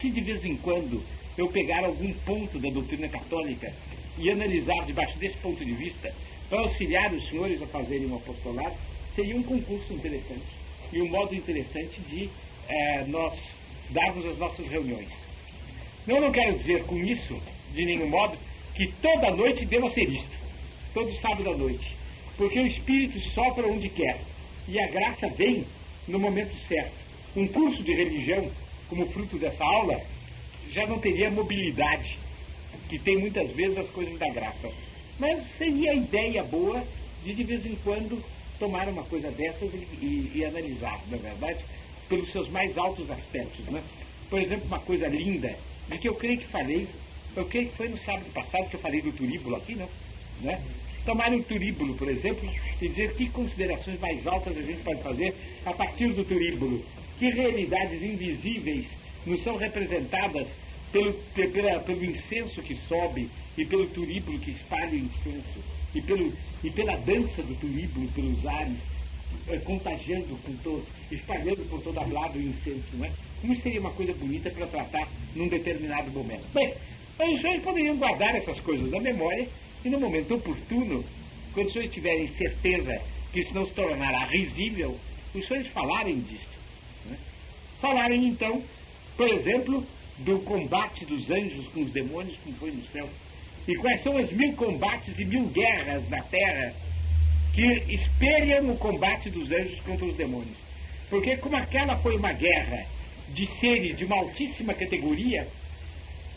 Se de vez em quando eu pegar algum ponto da doutrina católica e analisar debaixo desse ponto de vista, para auxiliar os senhores a fazerem um apostolado, seria um concurso interessante e um modo interessante de eh, nós darmos as nossas reuniões. Eu não quero dizer com isso, de nenhum modo, que toda noite deva ser isto, todo sábado à noite, porque o Espírito sopra onde quer e a graça vem no momento certo. Um curso de religião como fruto dessa aula, já não teria mobilidade, que tem muitas vezes as coisas da graça. Mas seria a ideia boa de de vez em quando tomar uma coisa dessas e, e, e analisar, na verdade, pelos seus mais altos aspectos. Né? Por exemplo, uma coisa linda, de que eu creio que falei, eu creio que foi no sábado passado que eu falei do turíbulo aqui, não? Né? Tomar um turíbulo, por exemplo, e dizer que considerações mais altas a gente pode fazer a partir do turíbulo que realidades invisíveis nos são representadas pelo, pela, pelo incenso que sobe e pelo turíbulo que espalha o incenso e, pelo, e pela dança do turíbulo pelos ares, eh, contagiando com todo, espalhando por todo lado o incenso, não é? Como seria uma coisa bonita para tratar num determinado momento? Bem, os senhores poderiam guardar essas coisas na memória e no momento oportuno, quando os senhores tiverem certeza que isso não se tornará risível, os senhores falarem disso. Falarem então, por exemplo, do combate dos anjos com os demônios, como foi no céu. E quais são as mil combates e mil guerras na terra que espelham o combate dos anjos contra os demônios. Porque, como aquela foi uma guerra de seres de uma altíssima categoria,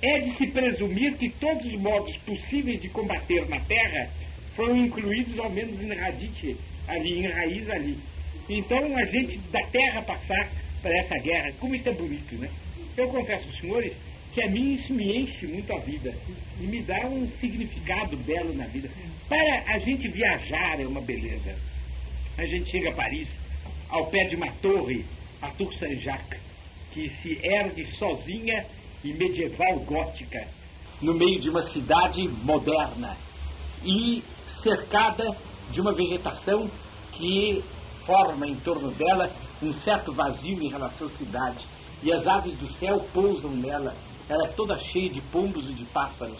é de se presumir que todos os modos possíveis de combater na terra foram incluídos, ao menos em radite ali, em raiz ali. Então, a gente da terra passar para essa guerra. Como isso é bonito, né? Eu confesso aos senhores que a mim isso me enche muito a vida e me dá um significado belo na vida. Para a gente viajar é uma beleza. A gente chega a Paris, ao pé de uma torre, a Tour Saint-Jacques, que se ergue sozinha e medieval gótica, no meio de uma cidade moderna e cercada de uma vegetação que forma em torno dela um certo vazio em relação à cidade. E as aves do céu pousam nela. Ela é toda cheia de pombos e de pássaros.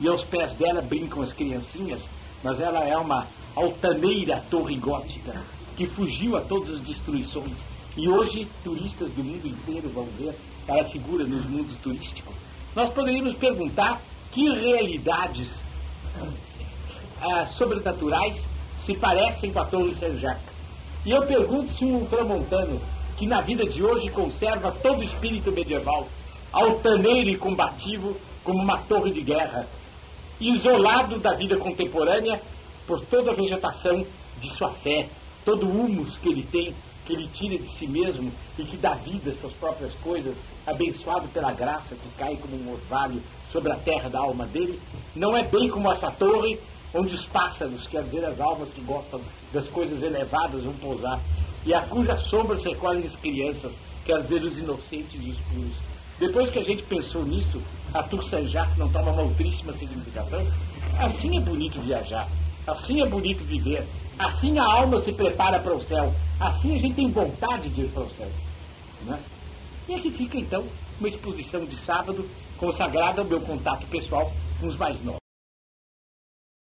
E aos pés dela brincam as criancinhas, mas ela é uma altaneira torre gótica que fugiu a todas as destruições. E hoje turistas do mundo inteiro vão ver ela figura nos mundos turísticos. Nós poderíamos perguntar que realidades ah, sobrenaturais se parecem com a Torre Saint-Jacques. E eu pergunto se um ultramontano, que na vida de hoje conserva todo o espírito medieval, altaneiro e combativo como uma torre de guerra, isolado da vida contemporânea por toda a vegetação de sua fé, todo o humus que ele tem, que ele tira de si mesmo e que dá vida às suas próprias coisas, abençoado pela graça que cai como um orvalho sobre a terra da alma dele, não é bem como essa torre onde os pássaros, quer dizer, as almas que gostam das coisas elevadas, vão pousar, e a cuja sombra se recolhem as crianças, quer dizer, os inocentes e os puros. Depois que a gente pensou nisso, a Tour não toma uma outríssima significação. Assim é bonito viajar, assim é bonito viver, assim a alma se prepara para o céu, assim a gente tem vontade de ir para o céu. Né? E aqui fica então uma exposição de sábado consagrada ao meu contato pessoal com os mais novos.